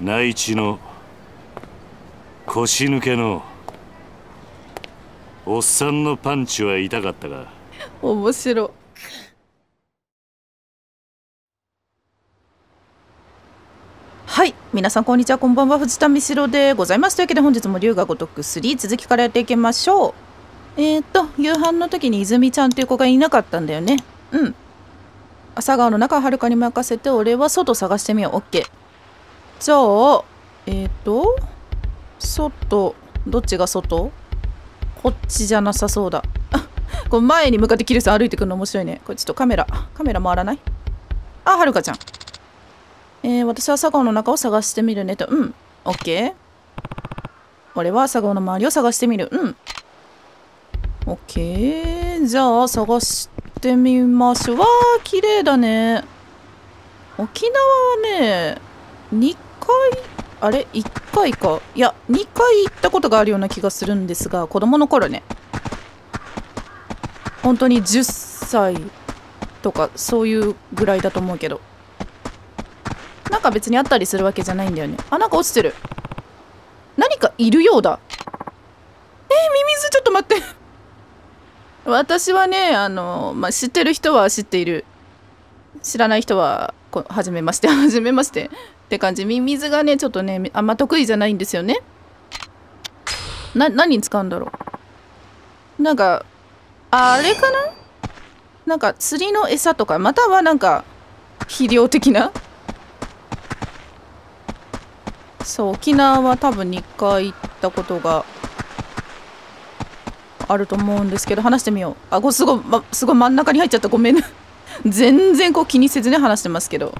内地の腰抜けのおっさんのパンチは痛かったが面白はい。皆さんこんにちは。こんばんは。藤田美代でございます。というわけで本日も龍が如く3続きからやっていきましょう。えー、っと夕飯の時に泉ちゃんっていう子がいなかったんだよね。うん。朝顔の中はるかに任せて俺は外探してみよう。OK じゃあえー、っと外どっちが外？こっちじゃなさそうだ。こう前に向かってキルさん歩いてくるの面白いね。これちょっとカメラカメラ回らない？あはるかちゃん。えー、私は朝顔の中を探してみるね。とうん。オッケー俺は朝顔の周りを探してみる。うん。オッケーじゃあ探してみましょう。わー綺麗だね。沖縄はね2回あれ？1回か。いや2回行ったことがあるような気がするんですが子供の頃ね。本当に10歳とかそういうぐらいだと思うけど。なんか別にあったりするわけじゃないんだよね。あなんか落ちてる。何かいるようだ。えー、ミミズちょっと待って。私はねあの、まあ、知ってる人は知っている。知らない人はこはじめましてはじめまして。って感じ。ミミズがねちょっとねあんま得意じゃないんですよね。な何に使うんだろう？なんかあれかな？なんか釣りの餌とかまたはなんか肥料的な？そう沖縄は多分2回行ったことがあると思うんですけど話してみよう。あこすごい、ま、すごい真ん中に入っちゃった。ごめん。全然こう気にせずね話してますけど。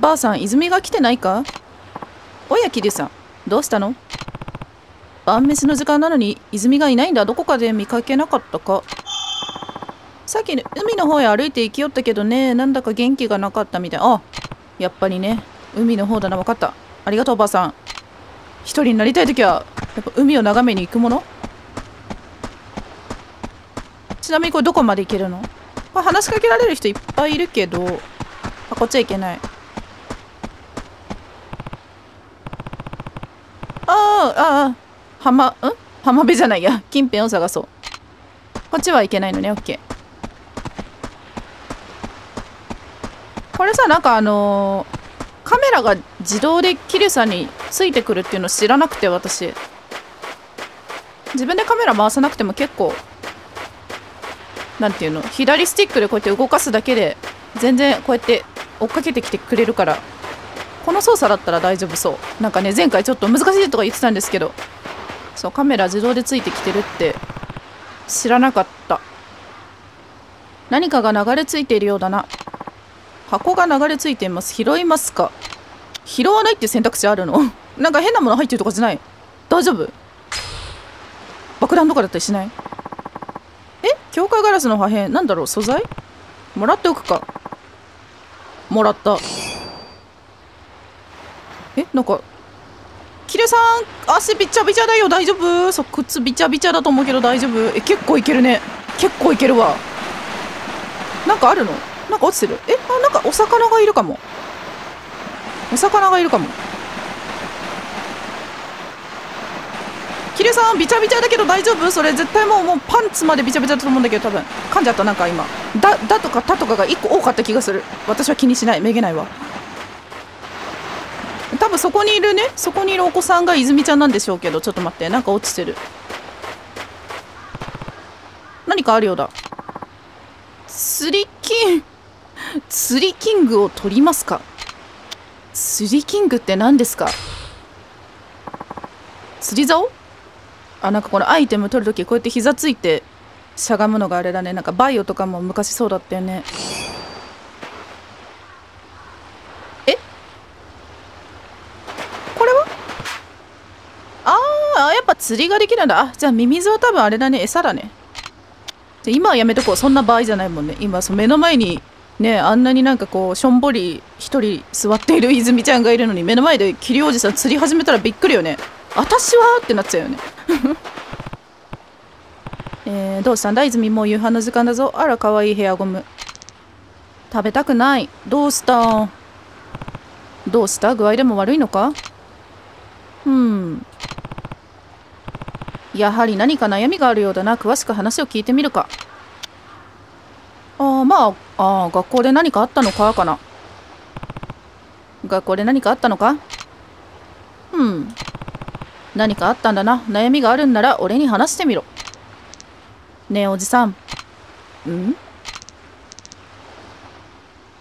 ばあさん泉が来てないか？おや桐生さんどうしたの？晩飯の時間なのに泉がいないんだ。どこかで見かけなかったか？さっきね海の方へ歩いて行きよったけどね。なんだか元気がなかったみたい。あやっぱりね。海の方だな分かった。ありがとうおばあさん。一人になりたい時はやっぱ海を眺めに行くもの？ちなみにこれどこまで行けるの？これ話しかけられる人いっぱいいるけどあこっちは行けない。あああ浜ん？浜辺じゃないや。近辺を探そう。こっちは行けないのね。オッケー。これさなんかあのー、カメラが自動でキルさについてくるっていうの知らなくて私。自分でカメラ回さなくても結構なんていうの？左スティックでこうやって動かすだけで全然こうやって追っかけてきてくれるから。この操作だったら大丈夫そう。なんかね前回ちょっと難しいとか言ってたんですけど。そうカメラ自動でついてきてるって。知らなかった。何かが流れ着いているようだな。箱が流れ着いています。拾いますか。拾わないって選択肢あるの？なんか変なもの入ってるとかじゃない？大丈夫？爆弾とかだったりしない？え？強化ガラスの破片？なんだろう？素材？もらっておくか。もらった。えなんかキレさん汗びちゃびちゃだよ大丈夫？そう靴びちゃびちゃだと思うけど大丈夫？え結構いけるね。結構いけるわ。なんかあるの？なんか落ちてる？えあなんかお魚がいるかも。お魚がいるかも。キレさんびちゃびちゃだけど大丈夫？それ絶対もうもうパンツまでびちゃびちゃだと思うんだけど多分。噛んじゃったなんか今。だだとかたとかが1個多かった気がする。私は気にしない。めげないわ。多分そこにいるねそこにいるお子さんが泉ちゃんなんでしょうけどちょっと待ってなんか落ちてる。何かあるようだ。釣りキン釣りキングを取りますか？釣りキングって何ですか？釣り竿？あなんかこのアイテム取るときこうやって膝ついてしゃがむのがあれだね。なんかバイオとかも昔そうだったよねえこれはあーやっぱ釣りができるんだ。あじゃあミミズは多分あれだね。餌だね。じゃ今はやめとこう。そんな場合じゃないもんね。今そ目の前にねあんなになんかこうしょんぼり一人座っている泉ちゃんがいるのに目の前でキリおじさん釣り始めたらびっくりよね。私はってなっちゃうよね。えー、どうしたんだ？泉もう夕飯の時間だぞ。あらかわいいヘアゴム。食べたくない。どうした？どうした？具合でも悪いのか？うん。やはり何か悩みがあるようだな。詳しく話を聞いてみるか。ああまああ学校で何かあったのかかな。学校で何かあったのか？うん。何かあったんだな。悩みがあるんなら俺に話してみろ。ねえおじさん。ん？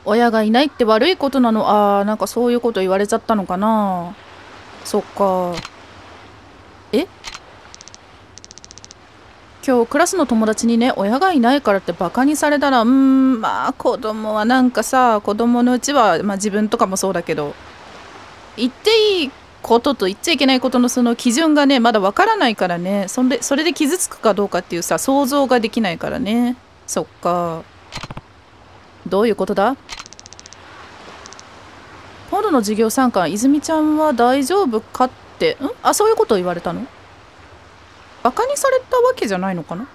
親がいないって悪いことなの？あーなんかそういうこと言われちゃったのかな。そっか。今日クラスの友達にね親がいないからってバカにされたらうんまあ子供はなんかさ子供のうちは、まあ、自分とかもそうだけど言っていいことと言っちゃいけないことのその基準がねまだわからないからねそれそれで傷つくかどうかっていうさ想像ができないからね。そっか。どういうことだ？今度の授業参観泉ちゃんは大丈夫かってん？あそういうことを言われたの？バカにされたわけじゃないのかな？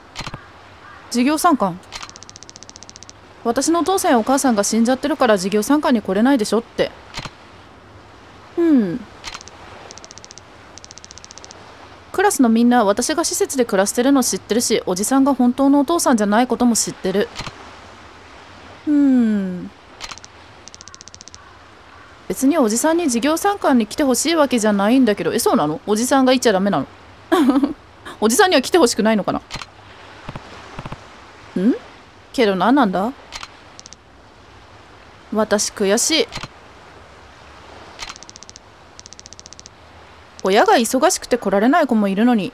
授業参観。私のお父さんやお母さんが死んじゃってるから授業参観に来れないでしょって。うん。クラスのみんな私が施設で暮らしてるの知ってるしおじさんが本当のお父さんじゃないことも知ってる。うん。別におじさんに授業参観に来てほしいわけじゃないんだけど。えそうなの？おじさんがいちゃダメなの？おじさんには来てほしくないのかな？ん？けど何なんだ？私悔しい。親が忙しくて来られない子もいるのに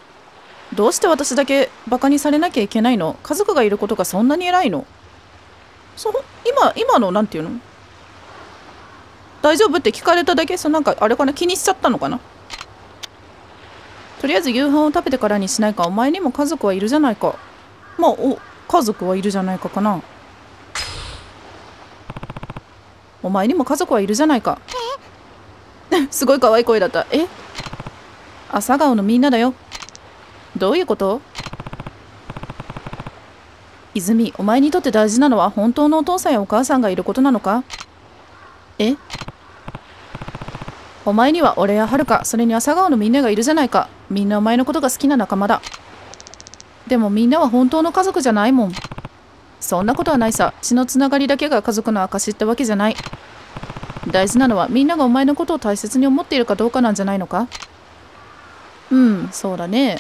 どうして私だけバカにされなきゃいけないの？家族がいることがそんなに偉いの？そ今今のなんていうの？大丈夫？って聞かれただけ？そなんかあれかな？気にしちゃったのかな？とりあえず夕飯を食べてからにしないかお前にも家族はいるじゃないか。まあお家族はいるじゃないかかな。お前にも家族はいるじゃないか。すごい可愛い声だった。え？朝顔のみんなだよ。どういうこと？泉お前にとって大事なのは本当のお父さんやお母さんがいることなのか？え？お前には俺やはるか。それに朝顔のみんながいるじゃないか。みんなお前のことが好きな仲間だ。でもみんなは本当の家族じゃないもん。そんなことはないさ。血のつながりだけが家族の証ってわけじゃない。大事なのはみんながお前のことを大切に思っているかどうかなんじゃないのか。うんそうだね。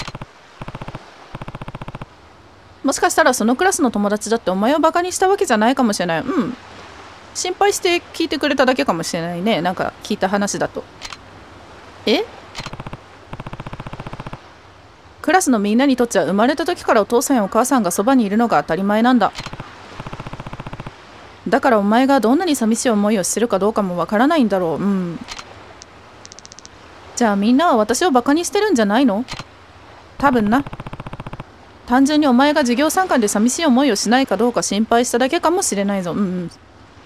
もしかしたらそのクラスの友達だってお前をバカにしたわけじゃないかもしれない。うん。心配して聞いてくれただけかもしれないね。なんか聞いた話だと。え？クラスのみんなにとっちゃ生まれた時からお父さんやお母さんがそばにいるのが当たり前なんだ。だからお前がどんなに寂しい思いをしてるかどうかもわからないんだろう。うん。じゃあみんなは私をバカにしてるんじゃないの？多分な。単純にお前が授業参観で寂しい思いをしないかどうか心配しただけかもしれないぞ。うんうん。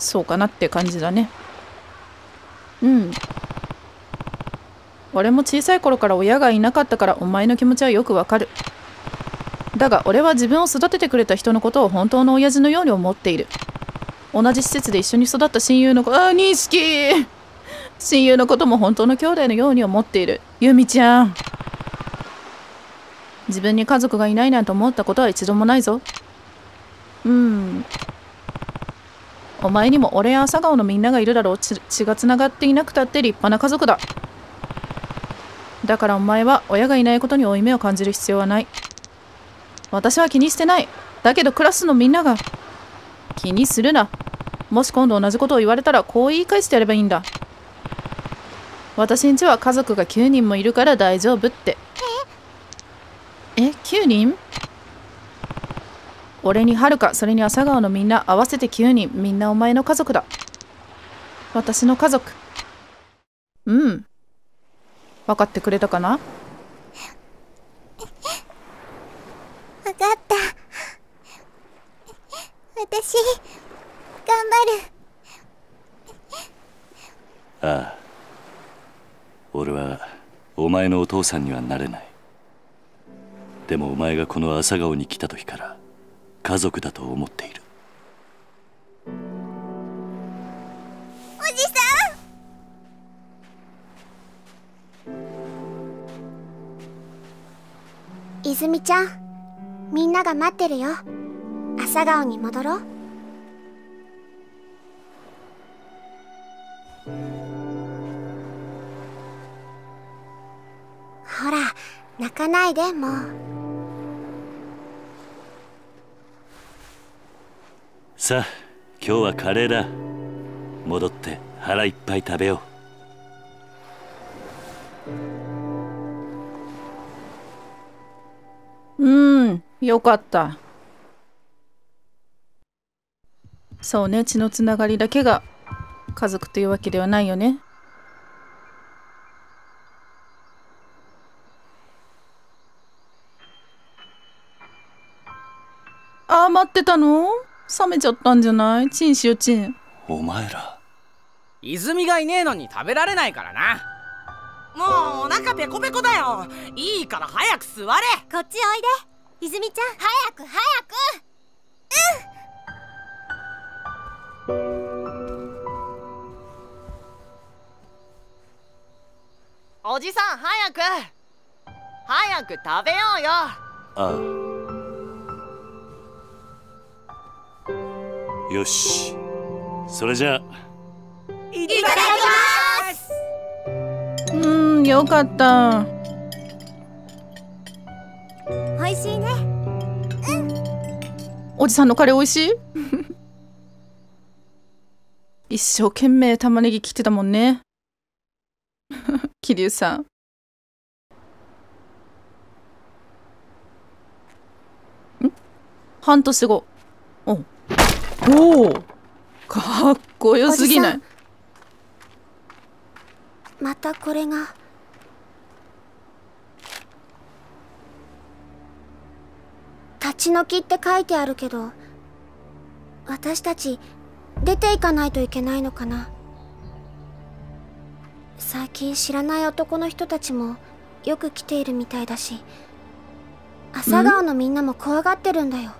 そうかなって感じだね。うん。俺も小さい頃から親がいなかったからお前の気持ちはよくわかる。だが俺は自分を育ててくれた人のことを本当の親父のように思っている。同じ施設で一緒に育った親友の子。あ認識！親友のことも本当の兄弟のように思っている。ゆみちゃん。自分に家族がいないなんて思ったことは一度もないぞ。うん。お前にも俺や朝顔のみんながいるだろう。血がつながっていなくたって立派な家族だ。だからお前は親がいないことに負い目を感じる必要はない。私は気にしてない。だけどクラスのみんなが気にするな。もし今度同じことを言われたらこう言い返してやればいいんだ。私んちは家族が9人もいるから大丈夫って。え9人？俺にはるかそれに朝顔のみんな合わせて9人みんなお前の家族だ。私の家族。うん。分かってくれたかな？わかった。私頑張る。ああ。俺はお前のお父さんにはなれない。でもお前がこの朝顔に来た時から家族だと思っている。おじさん。泉ちゃんみんなが待ってるよ。朝顔に戻ろう。ほら泣かないでもう。さあ今日はカレーだ。戻って腹いっぱい食べよう。ーんよかった。そうね血のつながりだけが家族というわけではないよね。あー待ってたの？冷めちゃったんじゃない？チンしよチンうお前ら。泉がいねえのに食べられないからな。もうお腹ペコペコだよ。いいから早く座れ。こっちおいで。泉ちゃん。早く早く。おじさん早く。早く食べようよ。ああよし。それじゃあ。いいただきます。うーんよかった。美味しいね。おじさんのカレー美味しい？一生懸命玉ねぎ切ってたもんね。桐生さん。ん？半年後。おおおかっこよすぎない？またこれが。立ち退きって書いてあるけど私たち出ていかないといけないのかな。最近知らない男の人たちもよく来ているみたいだし朝顔のみんなも怖がってるんだよ。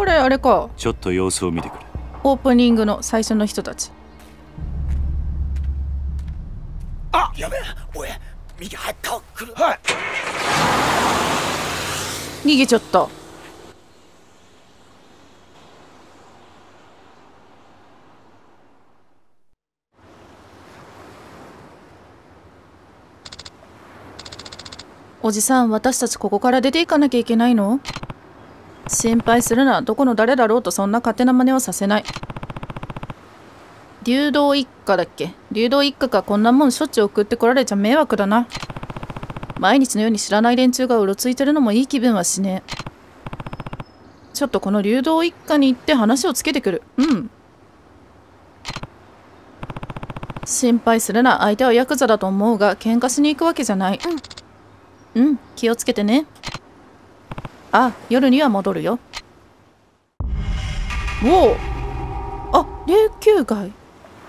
これあれか。ちょっと様子を見てくれ。オープニングの最初の人たち。あやべえ。おい右入った来る。はい。逃げちゃった。おじさん私たちここから出ていかなきゃいけないの？心配するなどこの誰だろうとそんな勝手な真似はさせない。流動一家だっけ？流動一家がこんなもんしょっちゅう送ってこられちゃ迷惑だな。毎日のように知らない連中がうろついてるのもいい気分はしねえ。ちょっとこの流動一家に行って話をつけてくる。うん。心配するな。相手はヤクザだと思うが喧嘩しに行くわけじゃない。うん、うん、気をつけてね。あ夜には戻るよ。おお。あ琉球街。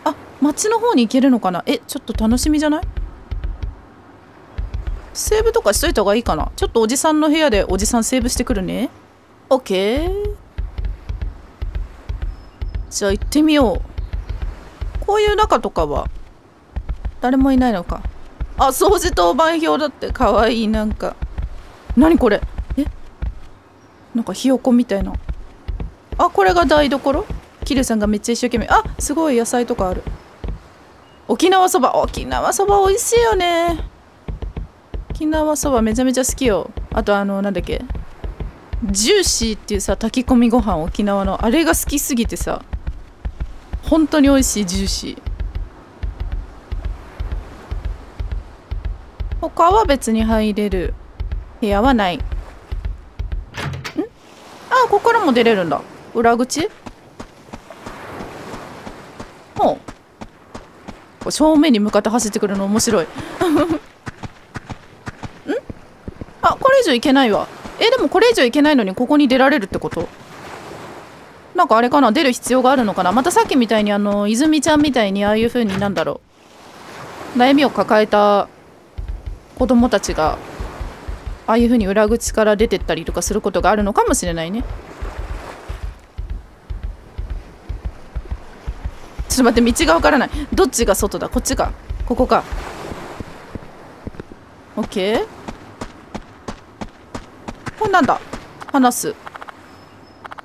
あ町の方に行けるのかな。えちょっと楽しみじゃない？セーブとかしといた方がいいかな。ちょっとおじさんの部屋でおじさんセーブしてくるね。オッケーじゃあ行ってみよう。こういう中とかは誰もいないのか。あ掃除当番表だって。かわいいなんか。何これ？なんかひよこみたいな。あこれが台所？キルさんがめっちゃ一生懸命。あすごい野菜とかある。沖縄そば。沖縄そば美味しいよね。沖縄そばめちゃめちゃ好きよ。あとあのなんだっけ？ジューシーっていうさ炊き込みご飯沖縄のあれが好きすぎてさ。本当に美味しいジューシー。他は別に入れる部屋はない。あここからも出れるんだ。裏口？ほう正面に向かって走ってくるの面白い。ん？あこれ以上行けないわ。えでもこれ以上行けないのにここに出られるってこと？なんかあれかな？出る必要があるのかな？またさっきみたいにあの泉ちゃんみたいにああいう風になんだろう。悩みを抱えた子供たちがああいう風に裏口から出てったりとかすることがあるのかもしれないね。ちょっと待って道がわからない。どっちが外だ？こっちか。ここか。オッケー。これなんだ。話す。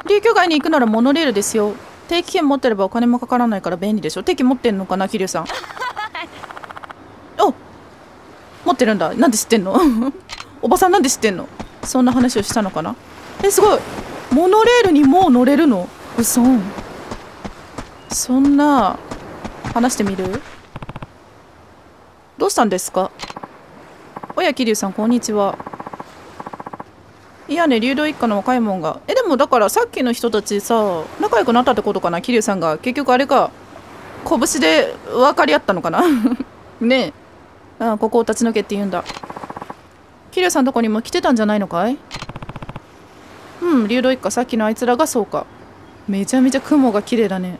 琉球街に行くならモノレールですよ。定期券持ってればお金もかからないから便利でしょ。定期持ってんのかな桐生さん。お持ってるんだ。なんで知ってんの？おばさんなんで知ってんの？そんな話をしたのかな？えすごい。モノレールにもう乗れるの？うそんそんな話してみる？どうしたんですか？おや桐生さんこんにちは。いやね流動一家の若いもんが。えでもだからさっきの人たちさ仲良くなったってことかな？桐生さんが。結局あれか拳で分かり合ったのかな？ねえ。あここを立ち退けって言うんだ。桐生さんとこにも来てたんじゃないのかい？うん流動一家さっきのあいつらがそうか。めちゃめちゃ雲が綺麗だね。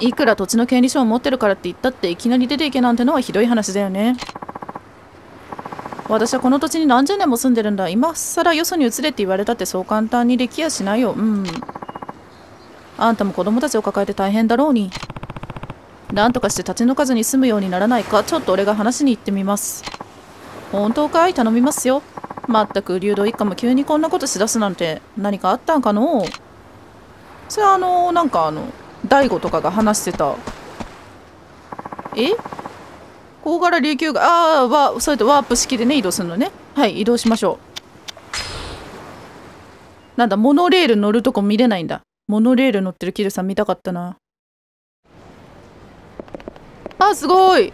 いくら土地の権利書を持ってるからって言ったっていきなり出ていけなんてのはひどい話だよね。私はこの土地に何十年も住んでるんだ。今更よそに移れって言われたってそう簡単にできやしないよ。うん。あんたも子供たちを抱えて大変だろうに。なんとかして立ち退かずに住むようにならないか。ちょっと俺が話しに行ってみます本当かい？頼みますよ。まったく流動一家も急にこんなことしだすなんて何かあったんかの？それはあのなんかあの大悟とかが話してた。え？ここから琉球がああわそうやってワープ式でね移動するのね。はい移動しましょう。なんだモノレール乗るとこ見れないんだ。モノレール乗ってるキルさん見たかったな。あすごい。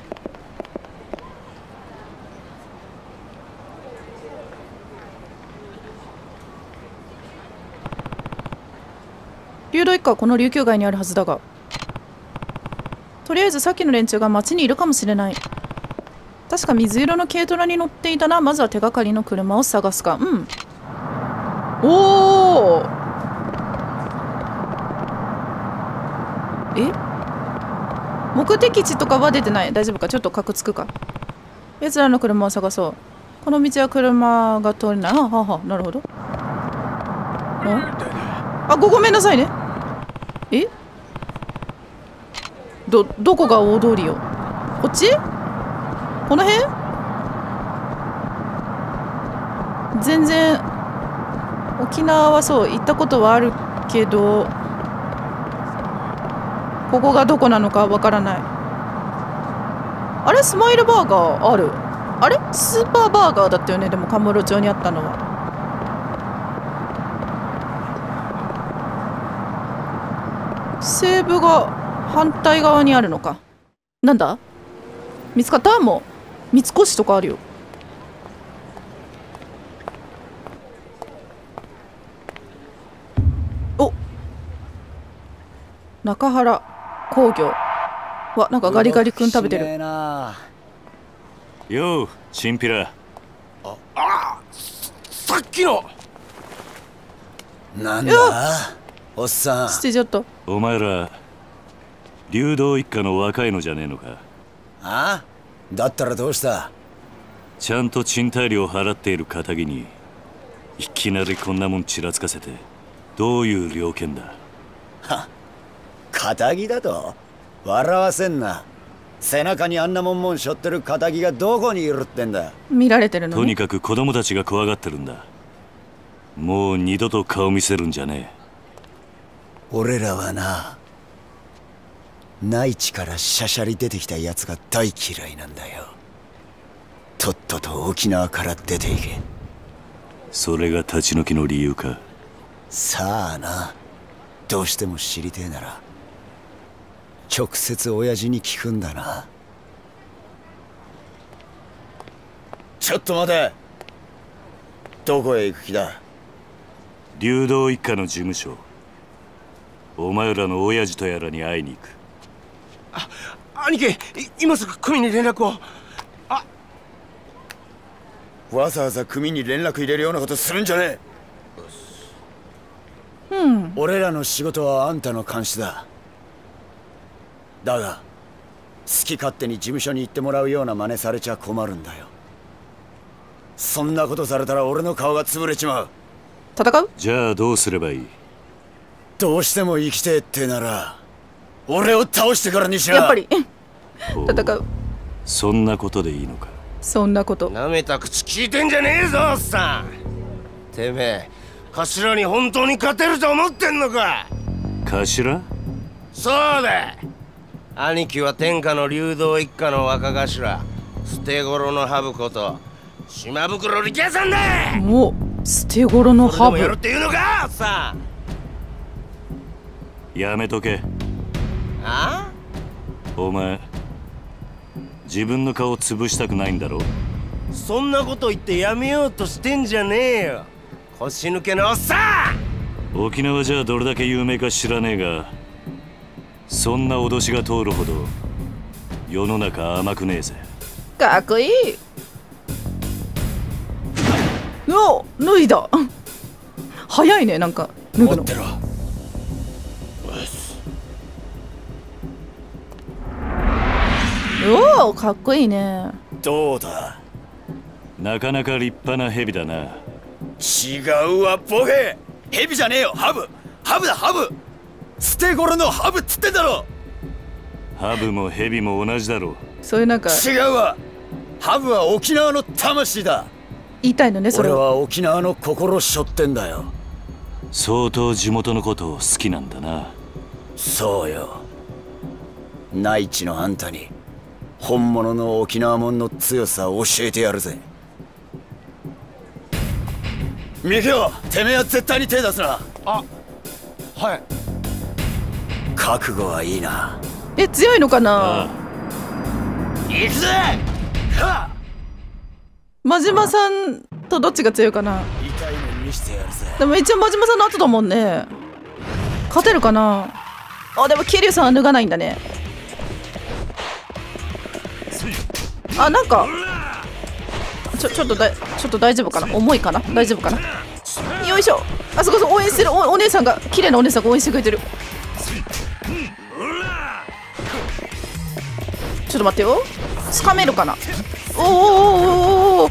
流動一家はこの琉球街にあるはずだがとりあえずさっきの連中が町にいるかもしれない。確か水色の軽トラに乗っていたな。まずは手がかりの車を探すか。うん。おおえ？目的地とかは出てない。大丈夫か？ちょっとカクつくか。奴らの車を探そう。この道は車が通れない。あははなるほど。あごごめんなさいね。え？どどこが大通りよ？こっち？この辺？全然沖縄はそう行ったことはあるけどここがどこなのかわからない。あれ？スマイルバーガーある？あれ？スーパーバーガーだったよね？でもカムロ町にあったのは。西部が反対側にあるのか。なんだ？見つかった？もう。三越とかあるよ。お。中原工業。わなんかガリガリ君食べてる。ようチンピラ。さっきの。なんだ？おっさん。捨てちゃったお前ら流動一家の若いのじゃねえのか？あだったらどうした？ちゃんと賃貸料払っている仇にいきなりこんなもんちらつかせてどういう了見だ？は仇だと？笑わせんな。背中にあんなもんもん背負ってる仇がどこにいるってんだ？見られてるのとににかく子供たちが怖がってるんだ。もう二度と顔見せるんじゃね俺らはな内地からしゃしゃり出てきた奴が大嫌いなんだよ。とっとと沖縄から出ていけ。えそれが立ち退きの理由か？さあな。どうしても知りてえなら直接親父に聞くんだな。ちょっと待て。どこへ行く気だ？流動一家の事務所お前らの親父とやらに会いに行く。兄貴い今すぐ組に連絡を。わざわざ組に連絡入れるようなことするんじゃねえ。うん。俺らの仕事はあんたの監視だ。だが好き勝手に事務所に行ってもらうような真似されちゃ困るんだよ。そんなことされたら俺の顔が潰れちまう。戦う？じゃあどうすればいい？どうしても生きてえってなら俺を倒してからにしなやっぱり。戦う。そんなことでいいのか？そんなこと。なめた口聞いてんじゃねえぞおっさん。てめえ頭に本当に勝てると思ってんのか。頭？そうだ。兄貴は天下の流動一家の若頭捨て頃のハブこと島袋力也さんだ。お捨て頃のハブ。それでもやるっていうのかおっさんやめとけ。あ？お前自分の顔潰したくないんだろ？そんなこと言ってやめようとしてんじゃねえよ。腰抜けのおっさん！沖縄じゃどれだけ有名か知らねえがそんな脅しが通るほど世の中甘くねえぜ。かっこいい。うお脱いだ。早いねなんか脱ぐの。持ってろおおかっこいいね。どうだ？なかなか立派な蛇だな。違うわボケ。ヘビじゃねえよハブ。ハブだハブ。捨て頃のハブっつってんだろ。ハブも蛇も同じだろそういうなんか違うわ。ハブは沖縄の魂だ。言いたいのねそれは。沖縄の心しょってんだよ。相当地元のことを好きなんだな。そうよ。内地のあんたに本物の沖縄もんの強さを教えてやるぜ。ミキオてめえは絶対に手出すな。はい。覚悟はいいな。え強いのかあな行くぜ！は真島さんとどっちが強いかな？痛いの見してやるぜ。でも一応真島さんの後だもんね。勝てるかな？あでも桐生さんは脱がないんだねあなんかちょちょっとだいちょっと大丈夫かな？重いかな？大丈夫かな？よいしょ。あそこそこ応援してる。おお姉さんが綺麗なお姉さんが応援してくれてる。ちょっと待ってよ。つかめるかな？おーおーおーお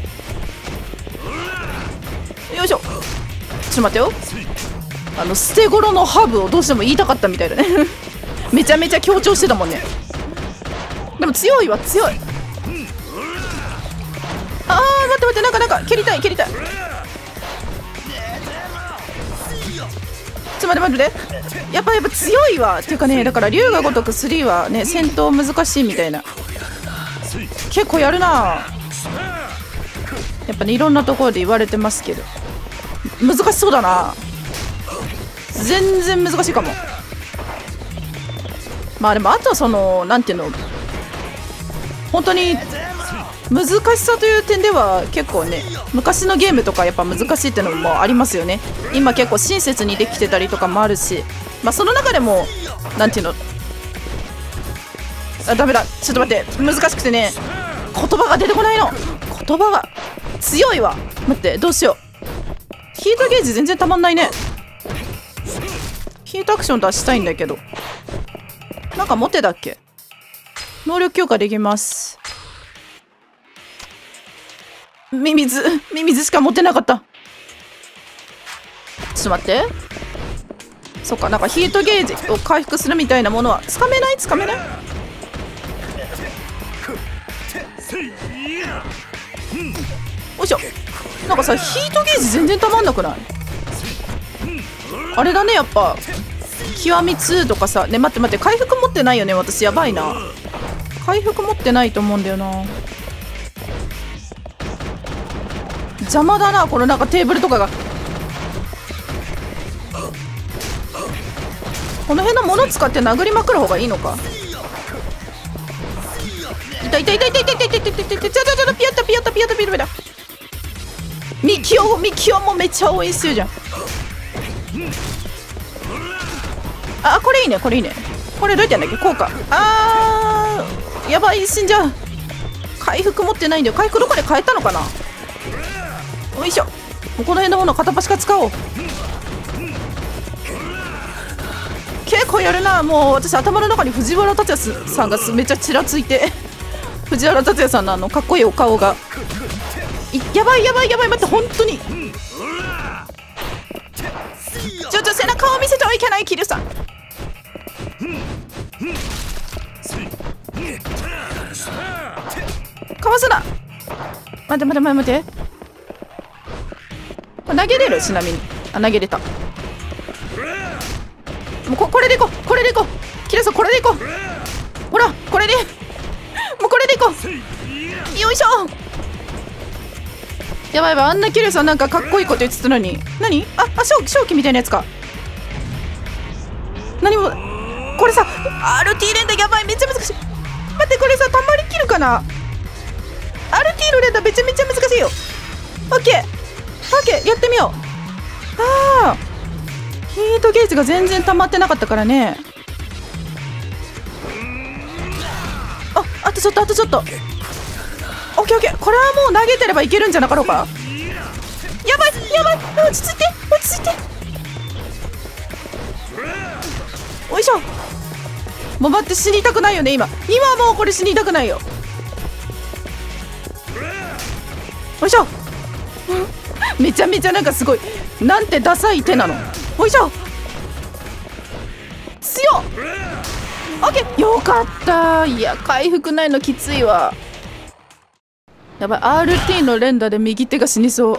およいしょ。ちょっと待ってよ。あの捨て頃のハブをどうしても言いたかったみたいだね。めちゃめちゃ強調してたもんね。でも強いわ強い。あー待って待ってなんかなんか蹴りたい蹴りたい。ちょっと待って待ってやっぱやっぱ強いわ。っていうかねだから龍が如く3はね戦闘難しいみたいな。結構やるな。やっぱねいろんなところで言われてますけど。難しそうだな。全然難しいかも。まあでもあとはそのなんていうの。本当に難しさという点では結構ね昔のゲームとかやっぱ難しいってのもありますよね。今結構親切にできてたりとかもあるしまあその中でもなんていうの？あダメだ。ちょっと待って。難しくてね。言葉が出てこないの。言葉が強いわ。待ってどうしよう。ヒートゲージ全然たまんないね。ヒートアクション出したいんだけど。なんか持ってたっけ？能力強化できます。ミミズミミズしか持ってなかった。ちょっと待って。そっかなんかヒートゲージを回復するみたいなものはつかめない？つかめない？よいしょ。なんかさヒートゲージ全然たまんなくない？あれだねやっぱ。極み2とかさ。ね待って待って回復持ってないよね私。やばいな。回復持ってないと思うんだよな。邪魔だなこのなんかテーブルとかが。この辺のもの使って殴りまくる方がいいのか。い痛い痛い痛い痛い痛い痛い痛い痛い痛い痛いちょちょちょピヨッとピヨッとピヨッとピヨッとピヨッとミキオミキオもめっちゃ応援してるじゃんあこれいいねこれいいねこれどうやってやんだっけこうかあーやばい死んじゃう回復持ってないんだよ回復どこで変えたのかないしょ。もうこの辺のもの片っ端から使おう。結構やるな。もう私頭の中に藤原竜也さんがめっちゃちらついて。藤原竜也さんのあのかっこいいお顔が。やばいやばいやばい待って本当に。ちょちょ背中を見せてはいけないキルさん。かわすな。待って待って待って待て。投げれる？ちなみに。あ投げれた。もうここれでいこう。これでいこう。キラさんこれでいこう。ほらこれで。もうこれでいこう。よいしょ。やばいやばい。あんなキルさんなんかかっこいいこと言ってたのに。何？ああ正正気みたいなやつか。何もこれさ RT 連打やばい。めっちゃ難しい。待ってこれさたまりきるかな？RT の連打めちゃめちゃ難しいよ。OK OKOK やってみよう。あー。ヒートゲージが全然溜まってなかったからね。ああとちょっとあとちょっと。オッケーオッケー。これはもう投げてればいけるんじゃなかろうか？やばいやばい。落ち着いて落ち着いて。おいしょ。もう待って死にたくないよね今。今もうこれ死にたくないよ。おいしょ。めちゃめちゃなんかすごい。なんてダサい手なの。おいしょ。強っ。オッケー。よかった。いや回復ないのきついわ。やばい。RT の連打で右手が死にそう。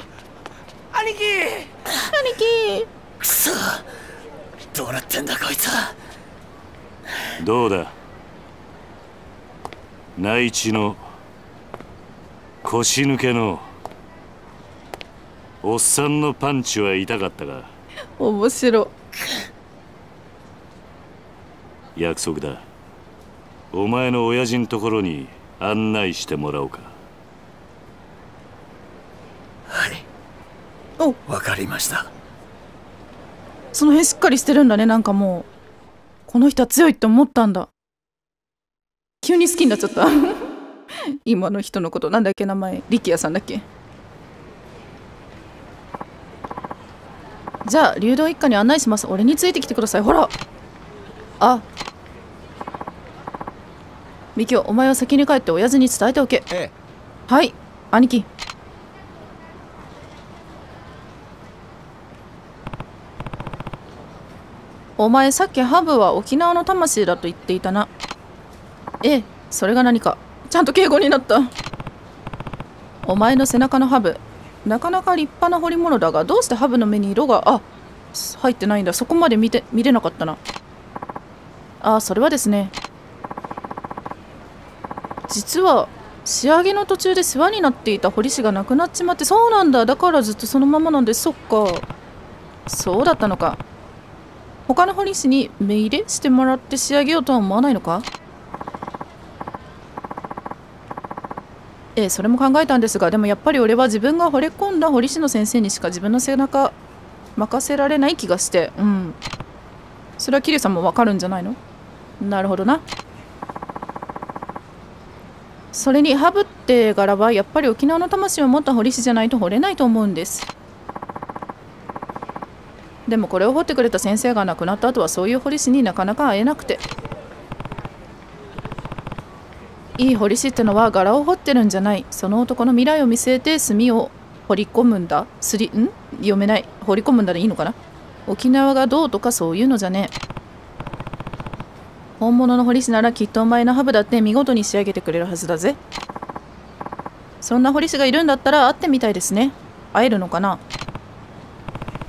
兄貴。兄貴。くそ。どうなってんだこいつ。はどうだ。内地の腰抜けのおっさんのパンチは痛かったが面白約束だ。お前の親父のところに案内してもらおうか。はいお。わかりました。その辺しっかりしてるんだねなんかもう。この人は強いって思ったんだ。急に好きになっちゃった。今の人のこと。なんだっけ名前。力也さんだっけ？じゃあ流動一家に案内します。俺についてきてください。ほら。あ。ミキオお前は先に帰って親父に伝えておけ。ええ。はい。兄貴。お前さっきハブは沖縄の魂だと言っていたな。ええそれが何か。ちゃんと敬語になった。お前の背中のハブなかなか立派な彫り物だがどうしてハブの目に色があ入ってないんだ。そこまで見て見れなかったな。あそれはですね。実は仕上げの途中で世話になっていた彫り師が亡くなっちまってそうなんだ。だからずっとそのままなんでそっか。そうだったのか。他の彫り師に目入れしてもらって仕上げようとは思わないのか？ええそれも考えたんですがでもやっぱり俺は自分が惚れ込んだ彫り師の先生にしか自分の背中任せられない気がしてうん。それは桐生さんもわかるんじゃないの？なるほどな。それにハブって柄はやっぱり沖縄の魂を持った彫り師じゃないと彫れないと思うんです。でもこれを彫ってくれた先生が亡くなった後はそういう彫り師になかなか会えなくて。いい彫り師ってのは柄を彫ってるんじゃない。その男の未来を見据えて墨を彫り込むんだ。すりん？読めない。彫り込むんだでいいのかな？沖縄がどうとかそういうのじゃねえ。本物の彫り師ならきっとお前のハブだって見事に仕上げてくれるはずだぜ。そんな彫り師がいるんだったら会ってみたいですね。会えるのかな？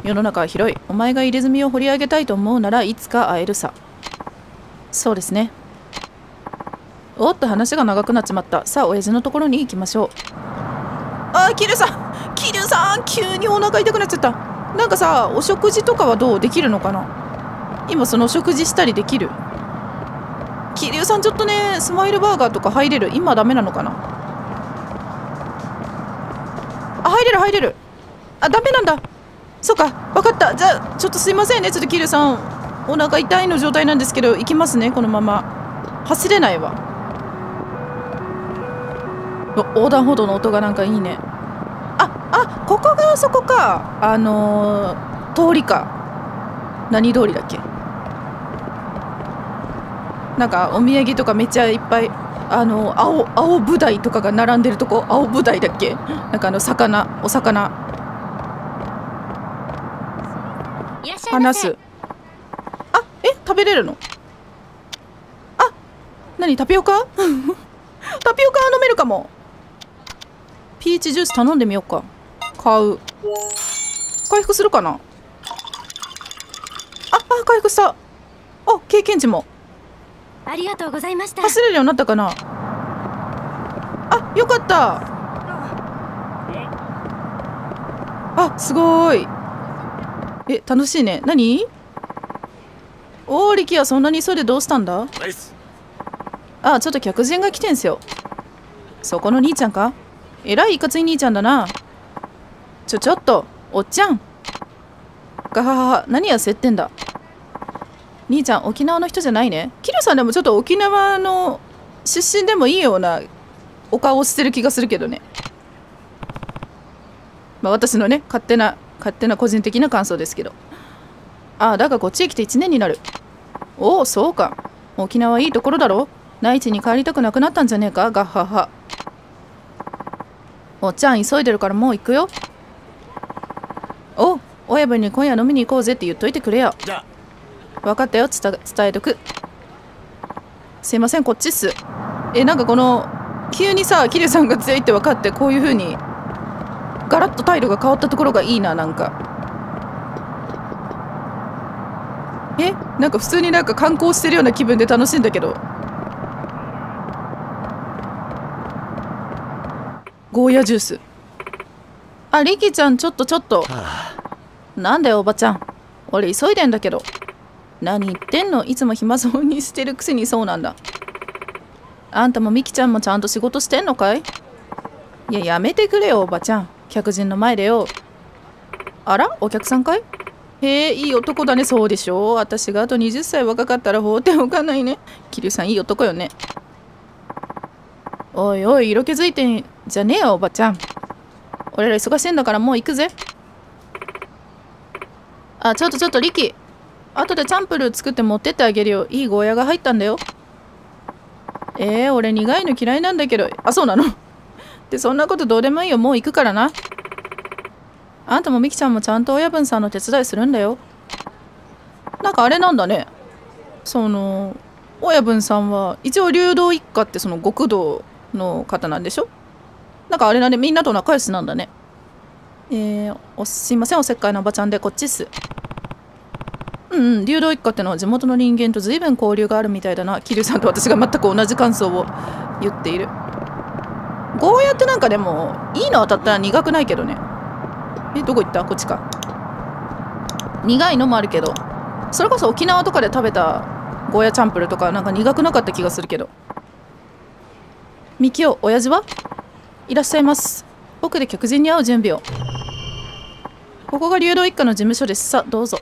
世の中は広い。お前が入れ墨を掘り上げたいと思うならいつか会えるさ。そうですね。おっと話が長くなっちまった。さあ親父のところに行きましょう。あーキルさん。キルさん急にお腹痛くなっちゃった。なんかさお食事とかはどうできるのかな？今そのお食事したりできる？キリュウさんちょっとねスマイルバーガーとか入れる。今ダメなのかな？あ入れる入れる。あダメなんだ。そうか分かった。じゃあちょっとすいませんね。ちょっとキリュウさんお腹痛いの状態なんですけど行きますねこのまま。走れないわ。横断歩道の音がなんかいいね。ああここがあそこか。あのー、通りか。何通りだっけ？なんかお土産とかめっちゃいっぱいあの青青ブダイとかが並んでるとこ青ブダイだっけ？なんかあの魚お魚。話す。あえ食べれるの？あ何タピオカ？タピオカ飲めるかもピーチジュース頼んでみようか。買う。回復するかな？ああ回復した。あ経験値も。ありがとうございました。走れるようになったかな？あよかった。あすごい。え楽しいね。何？おー力也そんなに急いでどうしたんだ？あちょっと客人が来てんすよ。そこの兄ちゃんか？えらいいかつい兄ちゃんだな。ちょちょっとおっちゃん。ガハハハ何やせってんだ。兄ちゃん沖縄の人じゃないね。キルさんでもちょっと沖縄の出身でもいいようなお顔をしてる気がするけどね。まあ私のね勝手な勝手な個人的な感想ですけど。ああだがこっちへ来て1年になる。おおそうか。沖縄いいところだろ。内地に帰りたくなくなったんじゃねえか？ガッハハ。おっちゃん急いでるからもう行くよ。お親分に今夜飲みに行こうぜって言っといてくれよ。分かったよ。伝伝えとく。すいませんこっちっす。えなんかこの急にさ桐生さんが強いって分かってこういう風にガラッと態度が変わったところがいいななんか。えなんか普通になんか観光してるような気分で楽しいんだけどゴーヤジュース。あリキちゃんちょっとちょっと。なんだよおばちゃん。俺急いでんだけど。何言ってんの？いつも暇そうにしてるくせにそうなんだ。あんたもミキちゃんもちゃんと仕事してんのかい？いややめてくれよおばちゃん。客人の前でよ。あら？お客さんかい？へえいい男だね。そうでしょ。私があと20歳若かったら放っておかないね。桐生さんいい男よねおいおい色気づいてんじゃねえよおばちゃん。俺ら忙しいんだからもう行くぜ。あちょっとちょっとリキ。後でチャンプルー作って持ってってあげるよ。いいゴーヤが入ったんだよ。えー、俺苦いの嫌いなんだけど。あそうなの。でそんなことどうでもいいよ。もう行くからな。あんたもミキちゃんもちゃんと親分さんの手伝いするんだよ。なんかあれなんだね。その親分さんは一応流動一家ってその極道の方なんでしょ？なんかあれなんでみんなと仲良しなんだね。えー、おすいませんおせっかいのおばちゃんでこっちっす。うんうん流動一家ってのは地元の人間と随分交流があるみたいだな。桐生さんと私が全く同じ感想を言っている。ゴーヤってなんかでもいいの当たったら苦くないけどね。えどこ行った？こっちか。苦いのもあるけど。それこそ沖縄とかで食べたゴーヤチャンプルとかなんか苦くなかった気がするけど。ミキオ親父は？いらっしゃいます。僕で客人に会う準備を。ここが流動一家の事務所です。さどうぞ。